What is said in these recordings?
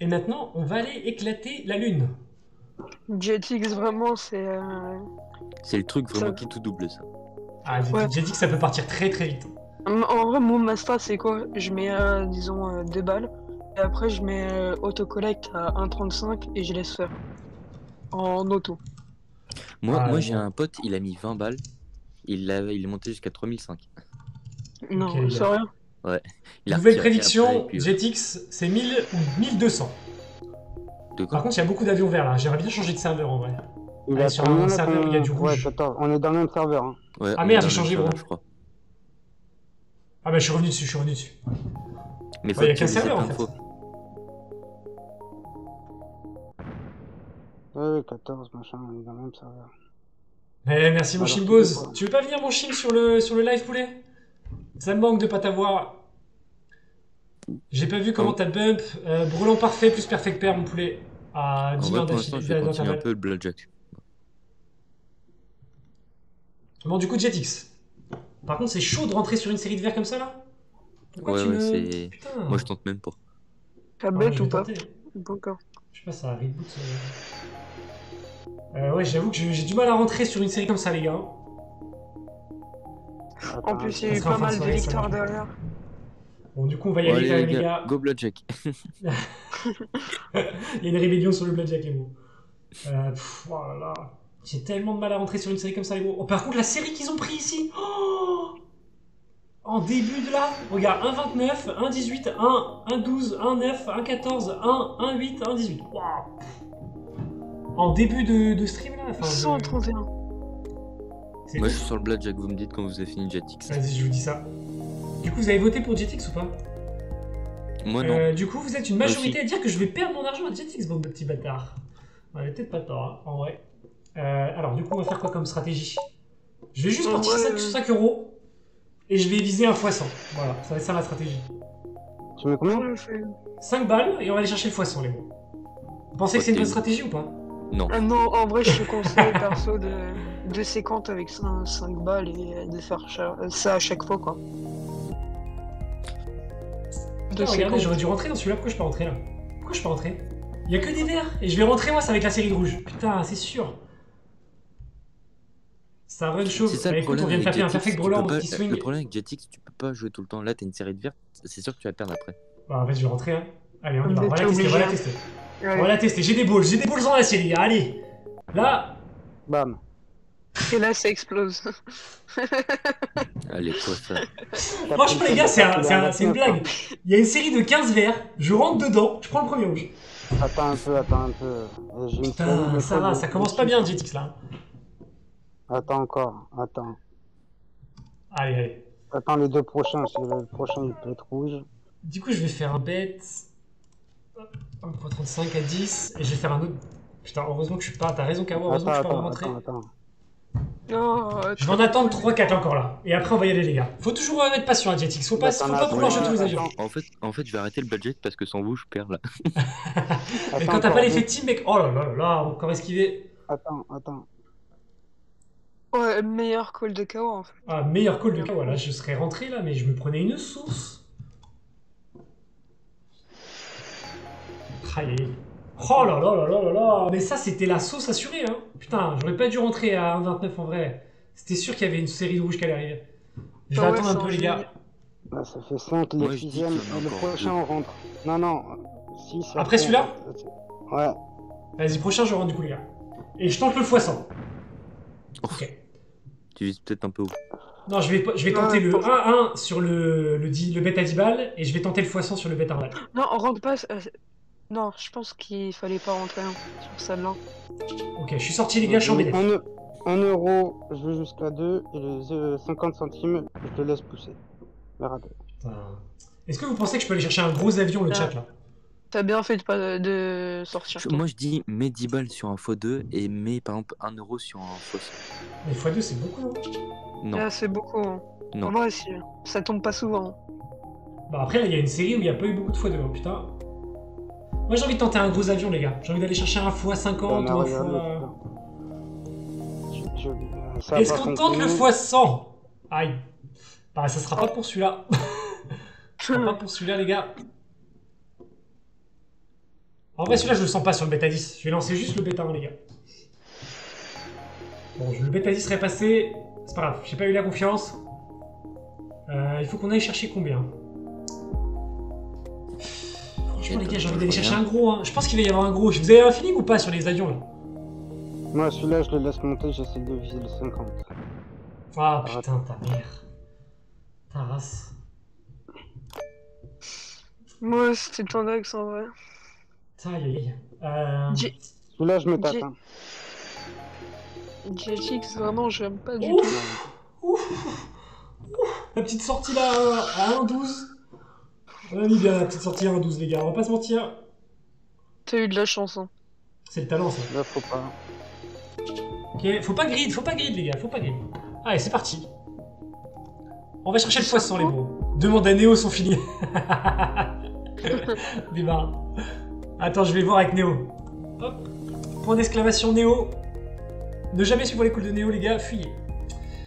Et maintenant, on va aller éclater la lune. Jetix, vraiment, c'est. euh, C'est le truc vraiment Ça- qui tout double ça. Ah, j'ai Ouais. j'ai dit que ça peut partir très très vite. En vrai, mon master, c'est quoi? Je mets, euh, disons, euh, deux balles. Et après, je mets euh, autocollect à 1,35 et je laisse faire. En auto. Moi, Ah, moi j'ai un pote, il a mis 20 balles. Il, l'a- il est monté jusqu'à 3005. Non, Ok, les c'est gars. Il a Nouvelle prédiction, puis, euh, Jetix, c'est 1000 ou 1200. de Par contre, il y a beaucoup d'avions verts là. J'aimerais bien changer de serveur en vrai. Il Allez, a sur un serveur, ton- il y a du Ouais, rouge. 14. On est dans le même serveur. Hein. Ouais, Ah merde, j'ai changé, gros. je crois. Ah bah je suis revenu dessus, je suis revenu dessus. Mais Ouais, il y a qu'un serveur, en fait. Ouais, ouais, 14, machin, on est dans le même serveur. Eh, merci mon Chimboz. Tu veux pas venir mon Chim sur le, sur le live poulet? Ça me manque de pas t'avoir. J'ai pas vu comment Oh. t'as bump. Euh, brûlant parfait plus perfect pair mon poulet. À En 10 vrai, mains pour l'instant, je vais continuer un peu le blackjack. Bon du coup Jetix. Par contre c'est chaud de rentrer sur une série de verres comme ça là Pourquoi Ouais, tu ouais, me... c'est- Putain. Moi, je tente même pas. T'as Ah, bête je ou pas tenter. Pas encore. Je sais pas, ça reboot. euh. Euh, ouais, j'avoue que j'ai j'ai du mal à rentrer sur une série comme ça, les gars. En plus, il y a ça eu en pas fin de mal de soirée, ça victoires marche. derrière. Bon, du coup, on va y aller, quand allez, même, les gars. go blackjack. Il y a une rébellion sur le Blackjack, les gros. Euh, pff, oh là là. J'ai tellement de mal à rentrer sur une série comme ça, les gros. Oh, par contre, la série qu'ils ont pris ici. Oh en début de là, regarde, 1,29, 1,18, 1, 1,12, 1,9, 1,14, 1, 1,8, 1,18. Waouh En début de, de stream, là. enfin, de- 131. Moi, je suis sur le blackjack. Vous me dites quand vous avez fini Jetix. Vas-y, je vous dis ça. Du coup, vous avez voté pour Jetix ou pas? Moi, non. Euh, Du coup, vous êtes une majorité à dire que je vais perdre mon argent à Jetix, bande de petits bâtards. On avait peut-être pas tort, hein, en vrai. Euh, alors, du coup, on va faire quoi comme stratégie? Je vais juste partir ouais. 5, 5 euros et je vais viser un x100. Voilà, ça va être ça ma stratégie. Tu mets combien? Ouais, c'est- 5 balles et on va aller chercher le x100, les gros. Vous pensez que c'est une bonne stratégie ou pas? Non. Ah non, en vrai, je te conseille perso de, de 50 avec 5, 5 balles et de faire ça à chaque fois quoi. De Regardez, 50. j'aurais dû rentrer dans celui-là. Pourquoi je peux rentrer là Pourquoi je peux pas rentrer Il y a que des verts et je vais rentrer moi, c'est avec la série de rouge. Putain, c'est sûr. Ça run chaud. C'est ça Bah, le écoute, problème on vient de un perfect brawler pas- petit swing. Le problème avec Jetix, tu peux pas jouer tout le temps. Là, t'as une série de vertes. C'est sûr que tu vas perdre après. Bah, en fait, je vais rentrer. Hein. Allez, on y va. On la tester. On va la obligé, tester. On va la tester. J'ai des balls. J'ai des balls dans la série. Allez. Là, Bam. Et là, ça explose. Allez, quoi ça franchement, les gars, c'est un- c'est un- c'est une blague. Il y a une série de 15 verts. Je rentre dedans. Je prends le premier rouge. Attends un peu, attends un peu. Euh, Putain, ça va. Ça commence pas bien, Jetix là. Attends encore, attends. Allez, allez. Attends les deux prochains, parce que le prochain il peut être rouge. Du coup, je vais faire un bet. Hop, 1.35 à 10. Et je vais faire un autre. Putain, heureusement que je suis pas. T'as raison, Kawa. Heureusement Attends, que je suis pas rentré. attends, attends. Non, Je vais en attendre 3-4 encore là. Et après, on va y aller, les gars. Faut toujours euh, être patient à Jetix. Faut pas, Attends, faut pas vouloir jeter aux avions. En fait, en fait, je vais arrêter le blackjack parce que sans vous, je perds là. Mais quand t'as pas l'effet team, mec. Oh là là là là, encore esquivé. Attends, attends. Ouais, meilleur call de KO en fait. Ah, meilleur call de Kawa. Là, je serais rentré là, mais je me prenais une sauce. Aïe, aïe. Oh là là là là là là. Mais ça, c'était la sauce assurée, hein. Putain, j'aurais pas dû rentrer à 1,29 en vrai. C'était sûr qu'il y avait une série de rouges qui allait arriver. Je vais Ah ouais, attendre un peu, les gars. Là, ça fait 5, Moi, les je dis sixièmes, qu'il y en a et le prochain on rentre. Non, non, 6. Après celui-là Ouais. Vas-y, prochain, je rentre du coup, les gars. Et je tente le x100. Ok. Tu vises peut-être un peu haut. Non, je vais, pas- je vais tenter Ouais, le pour- 1-1 sur le, le, 10 le bet à 10 balles et je vais tenter le x100 sur le bet à 1 balle. Non, on rentre pas. Euh, Non, je pense qu'il fallait pas rentrer hein, sur celle-là. Ok, je suis sorti, les gars, je suis en BD. 1 euro, je vais jusqu'à 2, et les euh, 50 centimes, je te laisse pousser. Merde. Putain. Est-ce que vous pensez que je peux aller chercher un gros avion, le Ah. chat là? T'as bien fait de pas de sortir. Je- moi, je dis mets 10 balles sur un x2 et mets par exemple 1 euro sur un x100. Mais x2, c'est beaucoup, hein Non, Ah, c'est beaucoup. hein. non. Moi aussi. Ça tombe pas souvent. Bah après, là, il y a une série où il n'y a pas eu beaucoup de x2, hein, putain. Moi, j'ai envie de tenter un gros avion, les gars. J'ai envie d'aller chercher un x50 ou un x... Je- je- Est-ce qu'on tente le fonctionner. x100 Aïe. Bah, ça sera pas pour celui-là. Ça sera pas pour celui-là, les gars. En vrai, celui-là, je le sens pas sur le bêta 10. Je vais lancer juste le bêta 1, les gars. Bon, le bêta 10 serait passé. C'est pas grave, j'ai pas eu la confiance. Euh, il faut qu'on aille chercher combien? Les gars, j'ai envie d'aller chercher un gros. hein. Je pense qu'il va y avoir un gros. Vous avez un feeling ou pas sur les avions là? Moi, celui-là, je le laisse monter, j'essaie de viser le 50. Ah putain, ta mère. Ta race. Moi, c'était ton axe en vrai. Aïe aïe. Euh... Celui-là, je me tape. J'ai- hein. JTX, vraiment, j'aime pas du Ouf. tout. Ouf. La petite sortie là à 1.12. On a mis bien la petite sortie à 1.12 les gars, on va pas se mentir. T'as eu de la chance, hein. C'est le talent ça. Là, faut pas. Ok, faut pas grid, faut pas grid les gars, faut pas grid. Allez, c'est parti. On va chercher le poisson les bros. Demande à Néo son filet. Démarre. Attends, je vais voir avec Néo. Hop. Point d'exclamation Néo. Ne jamais suivre les coups de Néo les gars, fuyez.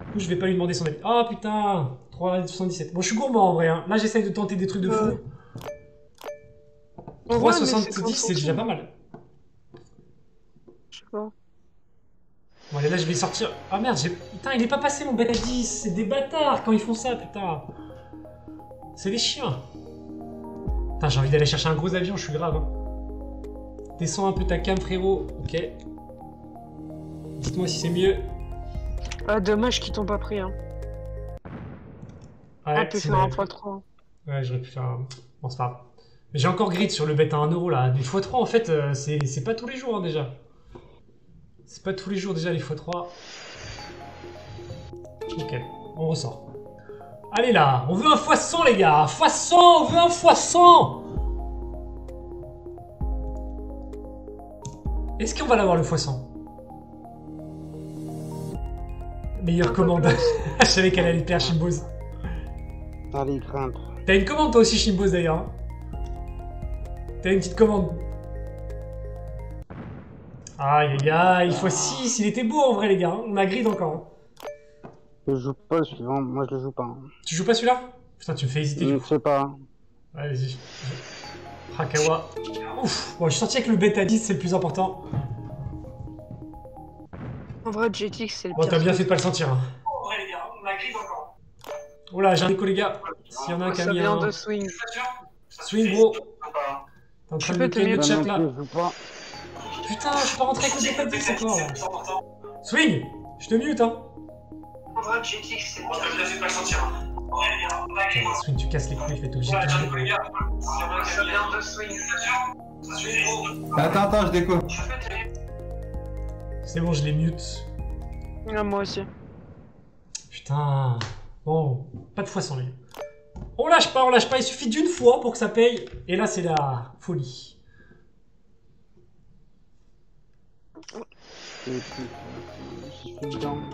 Du coup, je vais pas lui demander son avis. Oh putain 3,77. Bon, je suis gourmand en vrai. hein. Là, j'essaye de tenter des trucs de fou. Ouais. En vrai, mais c'est 3,70 c'est déjà pas mal. Je sais pas. Bon, allez, là, je vais sortir. Ah merde, j'ai... putain, il est pas passé mon bêta 10. C'est des bâtards quand ils font ça, putain. C'est des chiens. Putain, j'ai envie d'aller chercher un gros avion, je suis grave. hein. Descends un peu ta cam, frérot. Ok. Dites-moi si c'est mieux. Ah, dommage qu'ils t'ont pas pris, hein. Ouais, c'est faire un vrai. x3. Ouais, j'aurais pu faire un... Bon, c'est pas grave. Mais j'ai encore grid sur le bêta 1€ là. Les x3, en fait, euh, c'est pas tous les jours hein, déjà. C'est pas tous les jours déjà les x3. Ok, on ressort. Allez là, on veut un x100 les gars x100, on veut un x100 Est-ce qu'on va l'avoir le x100 Meilleure Un commande. Je savais qu'elle allait perdre Grimpe. T'as une commande toi aussi Shimbos d'ailleurs. hein T'as une petite commande. Aïe aïe aïe, il faut 6, il était beau en vrai les gars, on a grid encore. hein. Je joue pas le suivant, moi je le joue pas. hein. Tu joues pas celui-là? Putain tu me fais hésiter Je ne sais pas. Ouais vas-y. Hakawa. Ouf, bon je suis sorti avec le bêta 10, c'est le plus important. En vrai, JTX, c'est le Bon pire. t'as bien fait de pas le sentir. Hein. Ouais les gars, on a grid encore. Oh là j'ai un écho les gars. S'il y en a un qui a Ça mis vient un... de swing. Swing gros. T'es en train de peux bloquer le mute. chat Là je. Putain, je suis pas rentré avec le bêta 10 encore là. Swing Je te mute hein. Swing tu casses les couilles, fais obligé de te muter. Ça vient de swing. Attends, attends, je déco. C'est bon, je les mute. Ah, moi aussi. Putain. Bon, pas de fois sans les. On lâche pas, on lâche pas, il suffit d'une fois pour que ça paye. Et là, c'est la folie.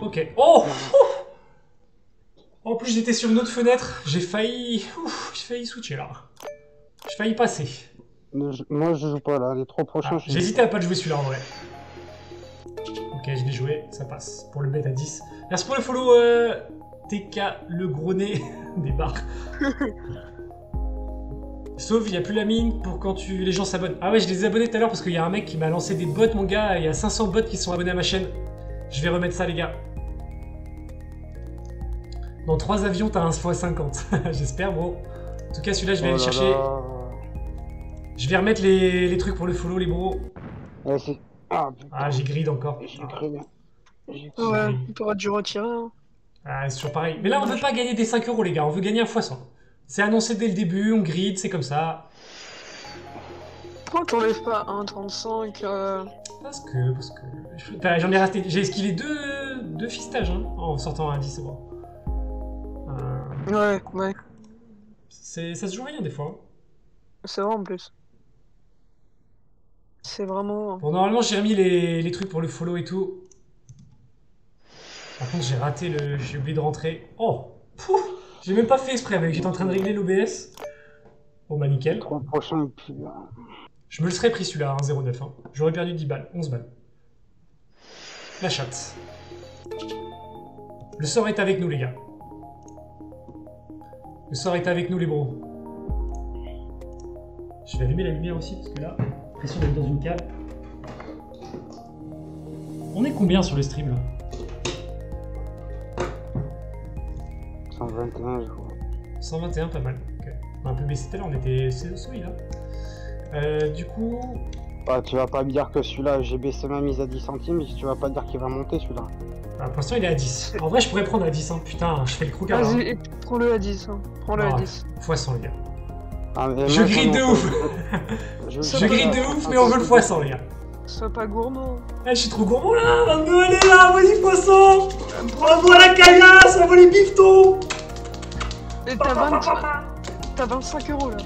Ok. Oh Ouf En plus, j'étais sur une autre fenêtre. J'ai failli. Ouf, j'ai failli switcher là. J'ai failli passer. Moi je joue pas là, les trois prochains. Ah, hésité à pas le jouer celui-là en vrai. Ok, je l'ai joué, ça passe. Pour le bêta 10. Merci pour le follow, euh, TK, le gros nez des barres. Sauf, il n'y a plus la mine pour quand tu... les gens s'abonnent. Ah ouais, je les ai abonnés tout à l'heure parce qu'il y a un mec qui m'a lancé des bots, mon gars. Il y a 500 bots qui sont abonnés à ma chaîne. Je vais remettre ça, les gars. Dans 3 avions, t'as un x50. J'espère, bro. En tout cas, celui-là, je vais Oh aller là chercher. là. Je vais remettre les, les trucs pour le follow, les bros. Ah Ah, j'ai grid encore. j'ai. J'ai- Ouais, t'aurais dû retirer. Hein. Ah, c'est toujours pareil. Mais là, on veut pas gagner des 5 euros, les gars. On veut gagner un x100. C'est annoncé dès le début, on grid, c'est comme ça. Pourquoi t'enlèves pas un 35 euh... Parce que, parce que... J'en ai raté. J'ai esquivé deux, deux fistages hein, en sortant un 10, c'est bon. Euh, Ouais, ouais. c'est- ça se joue rien des fois. hein. C'est vrai en plus. C'est vraiment. Bon, normalement, j'ai remis les, les trucs pour le follow et tout. Par contre, j'ai raté le. J'ai oublié de rentrer. Oh Pouf J'ai même pas fait exprès, mec. J'étais en train de régler l'OBS. Bon, bah, nickel. Trois prochains, hein. Je me le serais pris celui-là, 1,09. Hein. J'aurais perdu 10 balles, 11 balles. La chatte. Le sort est avec nous, les gars. Le sort est avec nous, les bros. Je vais allumer la lumière aussi, parce que là, l'impression d'être dans une cave. On est combien sur le stream là? 121, je crois. 121, pas mal. Ok. On a un peu baissé tout à l'heure, on était solide là. Euh, du coup, Ah, tu vas pas me dire que celui-là, j'ai baissé ma mise à 10 centimes, tu vas pas dire qu'il va monter celui-là. ah, pour l'instant il est à 10. En vrai, je pourrais prendre à 10, hein. putain, je fais le. Hein. Vas-y, prends-le à 10. Hein. Prends-le à Ah. 10. Fois 100, les gars. Ah, mais Je grille de ouf. Je, Je grille de ouf, mais on veut le fois 100, les gars. Sois pas gourmand. Ah, je suis trop gourmand là, on veut aller là, vas-y poisson Envoie la caillasse, t'as 20... t'as 25 euros là.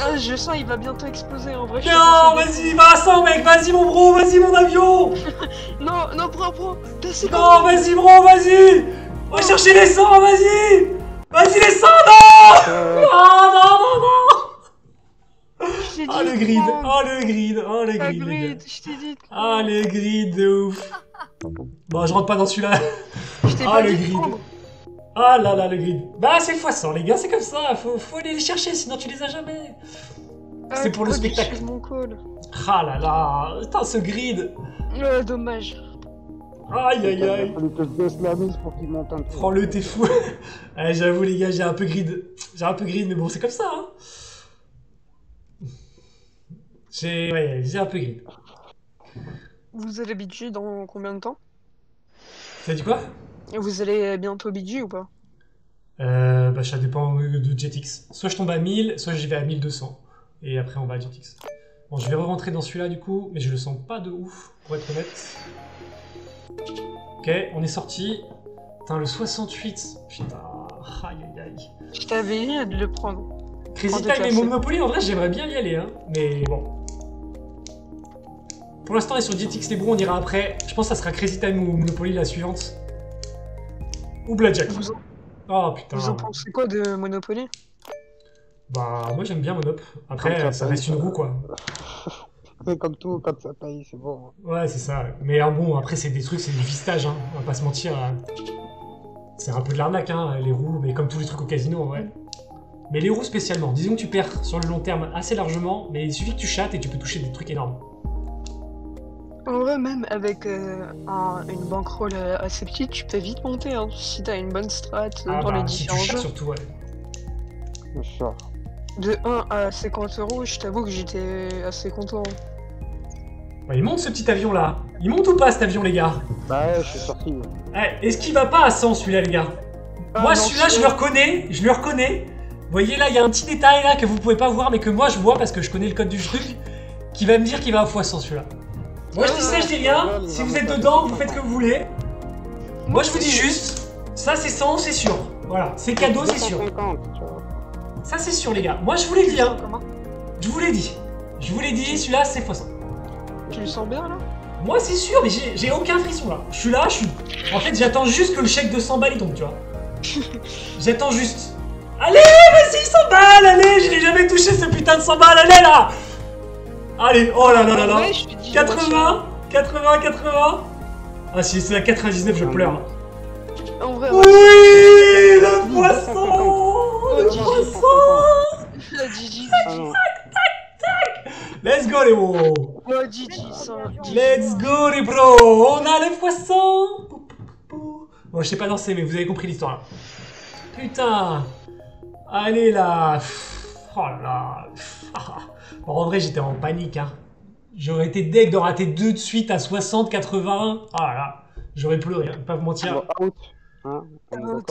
Ah, je sens, il va bientôt exploser en vrai. Non, vas-y, va à 100 mec, vas-y mon bro, vas-y mon avion Non, non, prends, prends. T'as 50 Non, vas-y bro, vas-y On va chercher les 100, vas-y Vas-y les 100, non Euh, Non, non, non, non t'ai dit. Oh le grid, oh le grid, oh le grid, grid, je t'ai dit. Ah prendre. le grid de ouf Bon, je rentre pas dans celui-là. Je t'ai Ah, pas le dit grid. Ah là là, le grid. Bah, c'est le x100, les gars, c'est comme ça. Faut, faut aller les chercher, sinon tu les as jamais. C'est Ah, pour le spectacle. suives mon call. Ah là là, putain, ce grid. Euh, dommage. Aïe aïe aïe. pour qu'il monte un peu. Prends-le, t'es fou. Ouais, J'avoue, les gars, j'ai un peu grid. J'ai un peu grid, mais bon, c'est comme ça. Hein. J'ai ouais, j'ai un peu grid. Vous allez BG dans combien de temps? T'as dit quoi? Vous allez bientôt BG ou pas? Euh, Bah, ça dépend de Jetix. Soit je tombe à 1000, soit j'y vais à 1200. Et après, on va à Jetix. Bon, je vais re-rentrer dans celui-là, du coup, mais je le sens pas de ouf, pour être honnête. Ok, on est sorti. Putain, le 68. Putain, aïe aïe aïe. Je t'avais dit de le prendre. Crazy Time et. Monopoly, en vrai, j'aimerais bien y aller, hein. Mais bon. Pour l'instant, on est sur Jetix les bros, on ira après. Je pense que ça sera Crazy Time ou Monopoly la suivante. Ou Blackjack. Vous en, Oh putain. vous en pensez quoi de Monopoly? Bah, moi j'aime bien Monop. Après, ça ça paye, reste une roue quoi. Comme tout, quand ça paye, c'est bon. Ouais, c'est ça. Mais ah, bon, après, c'est des trucs, c'est du vistage, hein. On va pas se mentir. hein. C'est un peu de l'arnaque, hein, les roues, mais comme tous les trucs au casino en vrai. Mais les roues spécialement. Disons que tu perds sur le long terme assez largement, mais il suffit que tu chattes et tu peux toucher des trucs énormes. En vrai, même avec euh, un- une bankroll euh, assez petite, tu peux vite monter hein, si t'as une bonne strat euh, Ah, dans bah, les si tu différents jeux. surtout, ouais. De 1 à 50 euros, je t'avoue que j'étais assez content. Ouais, il monte ce petit avion là. Il monte ou pas cet avion, les gars? Bah ouais, je suis sorti. ouais. Ouais, Est-ce qu'il va pas à 100 celui-là, les gars? Ah, Moi, non, celui-là, je le reconnais, je le reconnais. Vous voyez là, il y a un petit détail là que vous pouvez pas voir, mais que moi je vois parce que je connais le code du truc, qui va me dire qu'il va à x100 celui-là. Moi je dis ça, je dis rien. Si vous êtes dedans, vous faites ce que vous voulez. Moi je vous dis juste, ça c'est 100, c'est sûr. Voilà, c'est cadeau, c'est sûr. 250, tu vois. Ça c'est sûr, les gars. Moi je vous l'ai dit, hein. Je vous l'ai dit. Je vous l'ai dit, celui-là c'est x100. Tu le sens bien là? Moi c'est sûr, mais j'ai j'ai aucun frisson là. Je suis là, je suis. En fait, j'attends juste que le chèque de 100 balles il tombe, tu vois. J'attends juste. Allez, vas-y, 100 balles, allez, je n'ai jamais touché ce putain de 100 balles, allez là Allez, oh là là là là. Ouais, je te dis, 80 80 80 Ah si c'est à 99, je pleure. En vrai, Oui, le poisson Le Oh, poisson. Gigi, Ah non. Let's go les bros. Oh, Gigi. Let's go les bros. On a les poissons Bon, je sais pas danser, mais vous avez compris l'histoire là. Putain. Allez là. Oh là. Là Pff, ah. Bon, en vrai, j'étais en panique, hein. J'aurais été deg de rater deux de suite à 60, 80. Ah là là J'aurais pleuré, hein, pas vous mentir. Out. Hein, on est Out. d'accord